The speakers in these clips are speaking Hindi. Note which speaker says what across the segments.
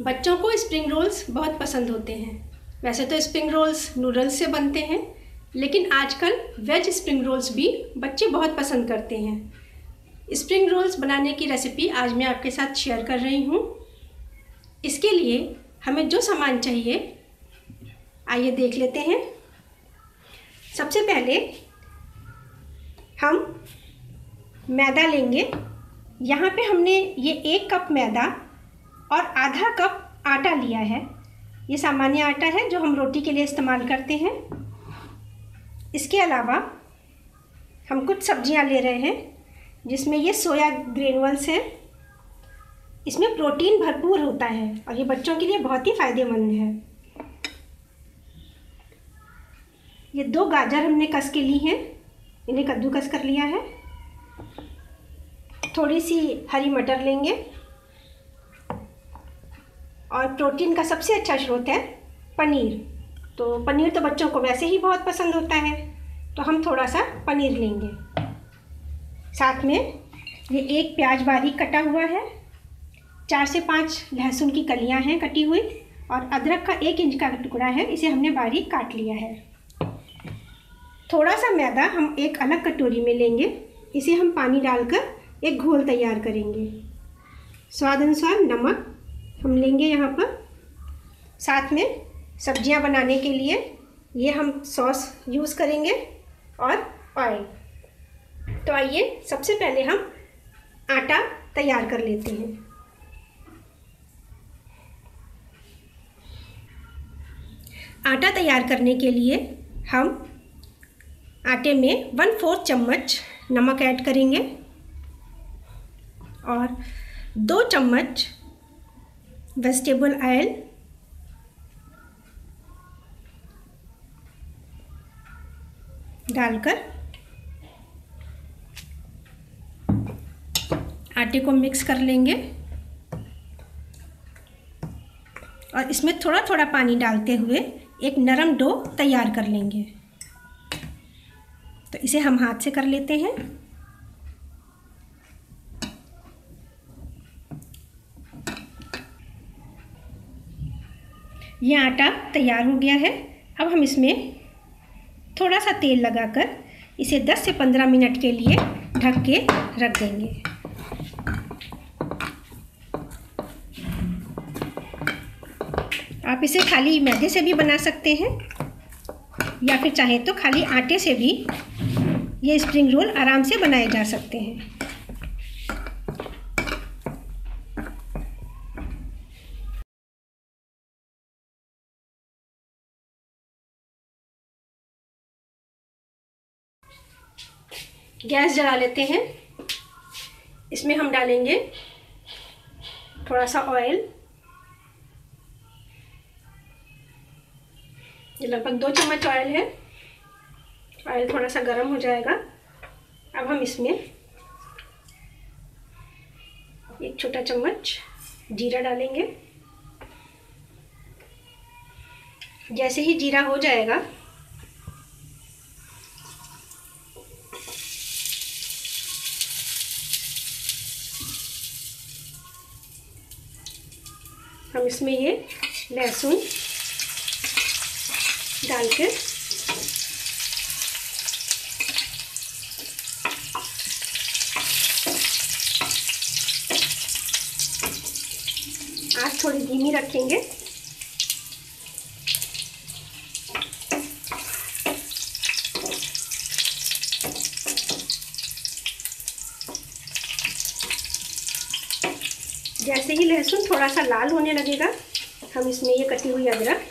Speaker 1: बच्चों को स्प्रिंग रोल्स बहुत पसंद होते हैं। वैसे तो स्प्रिंग रोल्स नूडल्स से बनते हैं, लेकिन आजकल वेज स्प्रिंग रोल्स भी बच्चे बहुत पसंद करते हैं। स्प्रिंग रोल्स बनाने की रेसिपी आज मैं आपके साथ शेयर कर रही हूँ। इसके लिए हमें जो सामान चाहिए, आइए देख लेते हैं। सबसे पहले हम मैदा लेंगे। यहाँ पे हमने ये एक कप मैदा और आधा कप आटा लिया है। ये सामान्य आटा है जो हम रोटी के लिए इस्तेमाल करते हैं। इसके अलावा हम कुछ सब्ज़ियाँ ले रहे हैं, जिसमें ये सोया ग्रेनुअल्स है। इसमें प्रोटीन भरपूर होता है और ये बच्चों के लिए बहुत ही फ़ायदेमंद है। ये दो गाजर हमने कस के ली हैं, इन्हें कद्दूकस कर लिया है। थोड़ी सी हरी मटर लेंगे। और प्रोटीन का सबसे अच्छा स्रोत है पनीर। तो पनीर तो बच्चों को वैसे ही बहुत पसंद होता है तो हम थोड़ा सा पनीर लेंगे। साथ में ये एक प्याज बारीक कटा हुआ है। चार से पाँच लहसुन की कलियाँ हैं कटी हुई, और अदरक का एक इंच का टुकड़ा है, इसे हमने बारीक काट लिया है। थोड़ा सा मैदा हम एक अलग कटोरी में लेंगे, इसे हम पानी डालकर एक घोल तैयार करेंगे। स्वाद अनुसार नमक हम लेंगे यहाँ पर। साथ में सब्ज़ियाँ बनाने के लिए ये हम सॉस यूज़ करेंगे और ऑयल। तो आइए सबसे पहले हम आटा तैयार कर लेते हैं। आटा तैयार करने के लिए हम आटे में वन फोर्थ चम्मच नमक ऐड करेंगे। और दो चम्मच वेजिटेबल ऑयल डालकर आटे को मिक्स कर लेंगे। और इसमें थोड़ा थोड़ा पानी डालते हुए एक नरम डो तैयार कर लेंगे। तो इसे हम हाथ से कर लेते हैं। ये आटा तैयार हो गया है। अब हम इसमें थोड़ा सा तेल लगाकर इसे 10 से 15 मिनट के लिए ढक के रख देंगे। आप इसे खाली मैदे से भी बना सकते हैं, या फिर चाहें तो खाली आटे से भी ये स्प्रिंग रोल आराम से बनाए जा सकते हैं। गैस जला लेते हैं। इसमें हम डालेंगे थोड़ा सा ऑयल ये लगभग दो चम्मच ऑयल है। ऑयल थोड़ा सा गर्म हो जाएगा। अब हम इसमें एक छोटा चम्मच जीरा डालेंगे। जैसे ही जीरा हो जाएगा इसमें ये लहसुन डाल के आज थोड़ी धीमी रखेंगे। जैसे ही लहसुन थोड़ा सा लाल होने लगेगा। हम इसमें ये कटी हुई अदरक।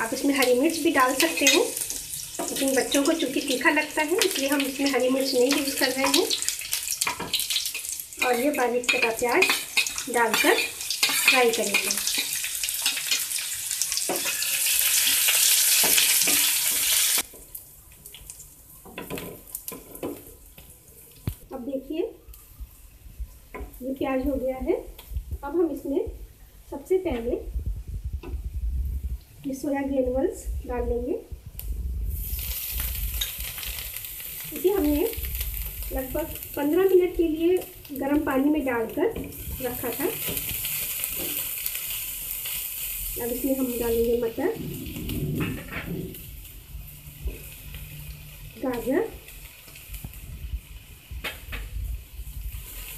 Speaker 1: आप इसमें हरी मिर्च भी डाल सकते हो। लेकिन बच्चों को चूँकि तीखा लगता है, इसलिए हम इसमें हरी मिर्च नहीं यूज़ कर रहे हैं। और ये बारीक कटा प्याज डालकर फ्राई करेंगे ये प्याज हो गया है अब हम इसमें सबसे पहले ये सोया ग्रेनुअल्स डाल लेंगे। इसे हमने लगभग पंद्रह मिनट के लिए गर्म पानी में डालकर रखा था। अब इसमें हम डालेंगे मटर, गाजर,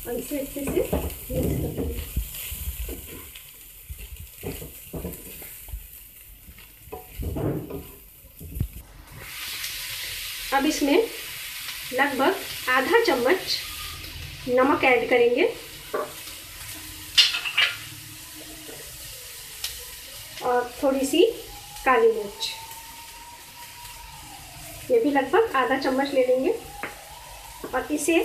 Speaker 1: और इसे अच्छे से मिक्स कर देंगे अब इसमें लगभग आधा चम्मच नमक ऐड करेंगे। और थोड़ी सी काली मिर्च। ये भी लगभग आधा चम्मच ले लेंगे। और इसे,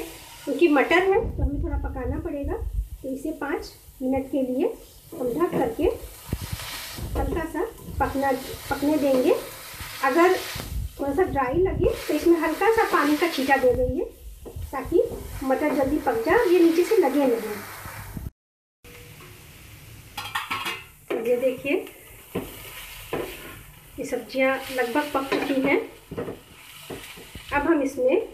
Speaker 1: क्योंकि मटर है तो हमें थोड़ा पकाना पड़ेगा तो इसे पाँच मिनट के लिए हम ढक करके हल्का सा पकना, पकने देंगे। अगर थोड़ा सा ड्राई लगे तो इसमें हल्का सा पानी का छीटा दे देंगे, ताकि मटर जल्दी पक जाए और ये नीचे से लगे नहीं तो ये देखिए, ये सब्ज़ियाँ लगभग पक चुकी हैं। अब हम इसमें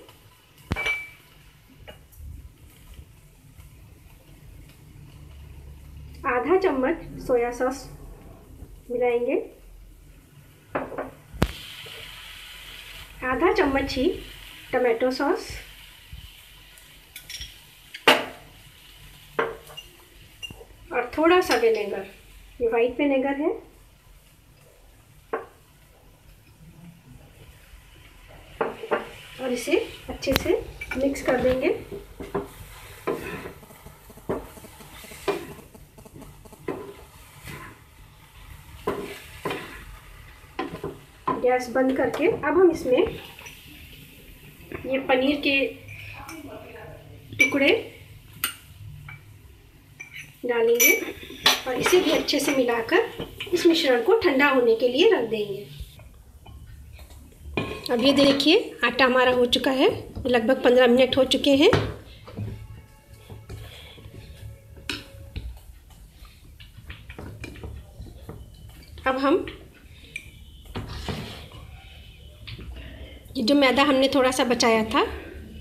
Speaker 1: आधा चम्मच सोया सॉस मिलाएँगे। आधा चम्मच ही टमाटो सॉस। और थोड़ा सा विनेगर। ये वाइट विनेगर है। और इसे अच्छे से मिक्स कर देंगे। गैस बंद करके अब हम इसमें ये पनीर के टुकड़े डालेंगे और इसे भी अच्छे से मिलाकर इस मिश्रण को ठंडा होने के लिए रख देंगे। अब ये देखिए, आटा हमारा हो चुका है, लगभग पंद्रह मिनट हो चुके हैं। अब हम ये जो मैदा हमने थोड़ा सा बचाया था,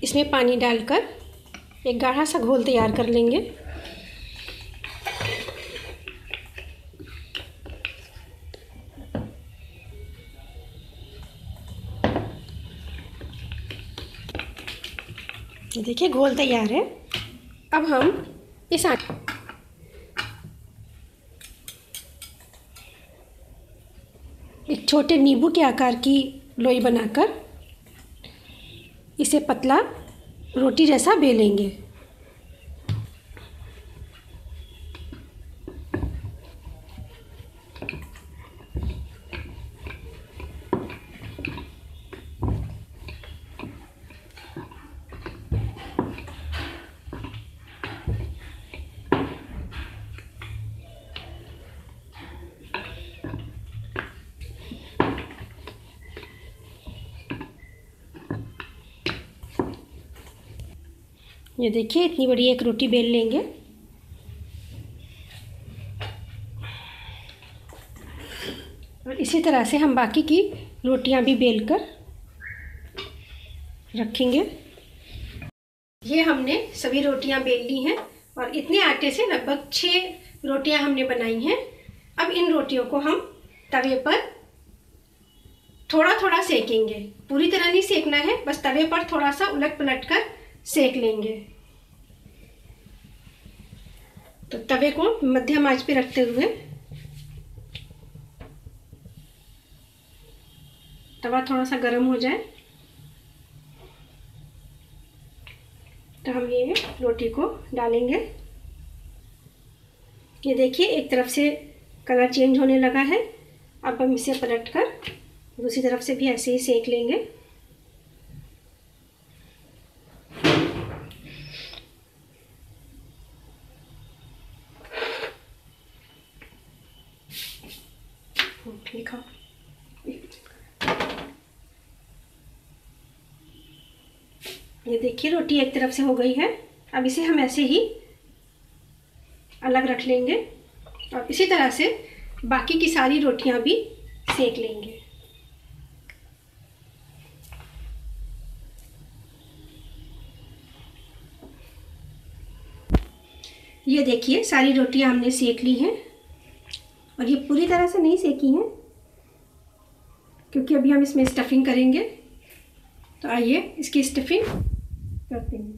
Speaker 1: इसमें पानी डालकर एक गाढ़ा सा घोल तैयार कर लेंगे। देखिए, घोल तैयार है। अब हम इस आटे एक छोटे नींबू के आकार की लोई बनाकर इसे पतला रोटी जैसा बेलेंगे। ये देखिए, इतनी बड़ी एक रोटी बेल लेंगे। और इसी तरह से हम बाकी की रोटियाँ भी बेल कर रखेंगे। ये हमने सभी रोटियाँ बेल ली हैं और इतने आटे से लगभग छः रोटियाँ हमने बनाई हैं। अब इन रोटियों को हम तवे पर थोड़ा थोड़ा सेकेंगे। पूरी तरह नहीं सेकना है, बस तवे पर थोड़ा सा उलट पलट कर सेक लेंगे। तो तवे को मध्यम आँच पे रखते हुए तवा थोड़ा सा गर्म हो जाए तो हम ये रोटी को डालेंगे। ये देखिए, एक तरफ़ से कलर चेंज होने लगा है। अब हम इसे पलट कर दूसरी तरफ़ से भी ऐसे ही सेक लेंगे। ये देखिए, रोटी एक तरफ़ से हो गई है। अब इसे हम ऐसे ही अलग रख लेंगे और इसी तरह से बाकी की सारी रोटियाँ भी सेक लेंगे। ये देखिए, सारी रोटियाँ हमने सेक ली हैं और ये पूरी तरह से नहीं सेकी हैं, क्योंकि अभी हम इसमें स्टफिंग करेंगे। तो आइए इसकी स्टफिंग करते हैं।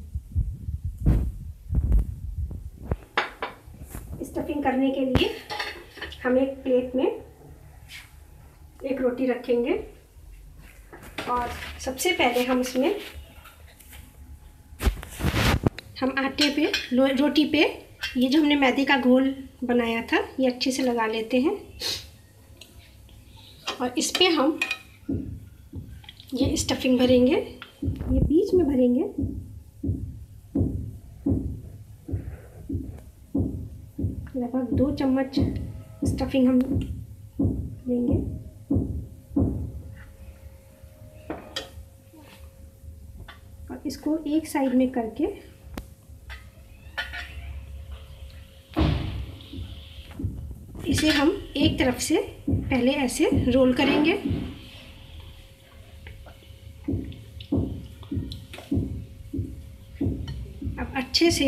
Speaker 1: स्टफिंग करने के लिए हम एक प्लेट में एक रोटी रखेंगे और सबसे पहले हम इसमें हम आटे पे रोटी पे, ये जो हमने मैदे का घोल बनाया था, ये अच्छे से लगा लेते हैं। और इस पर हम ये स्टफिंग भरेंगे, ये बीच में भरेंगे। लगभग दो चम्मच स्टफिंग हम लेंगे। और इसको एक साइड में करके इसे हम एक तरफ़ से पहले ऐसे रोल करेंगे अब अच्छे से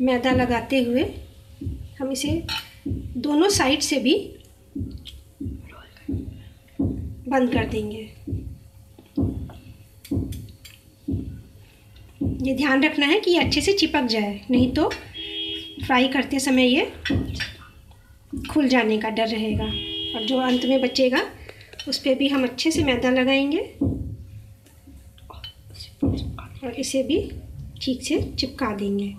Speaker 1: मैदा लगाते हुए हम इसे दोनों साइड से भी बंद कर देंगे। ये ध्यान रखना है कि ये अच्छे से चिपक जाए, नहीं तो फ्राई करते समय ये खुल जाने का डर रहेगा। और जो अंत में बचेगा, उस पर भी हम अच्छे से मैदा लगाएँगे और इसे भी ठीक से चिपका देंगे।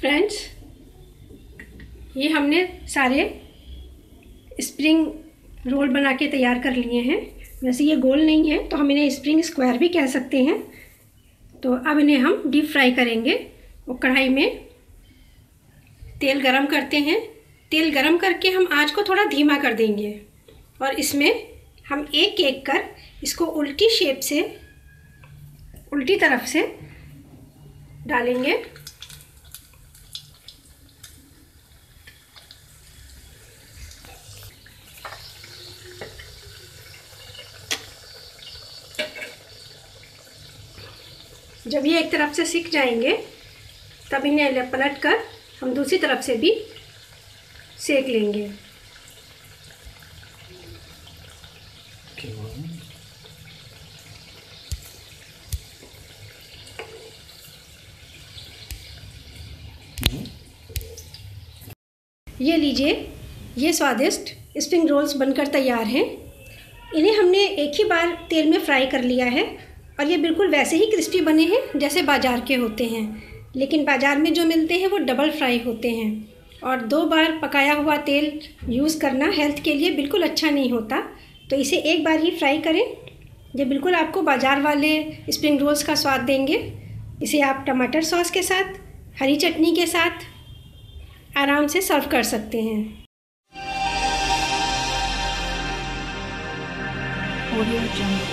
Speaker 1: फ्रेंड्स, ये हमने सारे स्प्रिंग रोल बना के तैयार कर लिए हैं। वैसे ये गोल नहीं है तो हम इन्हें स्प्रिंग स्क्वायर भी कह सकते हैं। तो अब इन्हें हम डीप फ्राई करेंगे और कढ़ाई में तेल गरम करते हैं। तेल गरम करके हम आँच को थोड़ा धीमा कर देंगे। और इसमें हम एक एक कर इसको उल्टी शेप से, उल्टी तरफ़ से डालेंगे। जब ये एक तरफ़ से सीख जाएँगे, तब इन्हें पलट कर हम दूसरी तरफ़ से भी सेक लेंगे। ये लीजिए ये स्वादिष्ट स्प्रिंग रोल्स बनकर तैयार हैं। इन्हें हमने एक ही बार तेल में फ्राई कर लिया है और ये बिल्कुल वैसे ही क्रिस्पी बने हैं जैसे बाज़ार के होते हैं। लेकिन बाज़ार में जो मिलते हैं वो डबल फ्राई होते हैं। और दो बार पकाया हुआ तेल यूज़ करना हेल्थ के लिए बिल्कुल अच्छा नहीं होता। तो इसे एक बार ही फ्राई करें। ये बिल्कुल आपको बाज़ार वाले स्प्रिंग रोल्स का स्वाद देंगे, इसे आप टमाटर सॉस के साथ, हरी चटनी के साथ आराम से सर्व कर सकते हैं। Audio.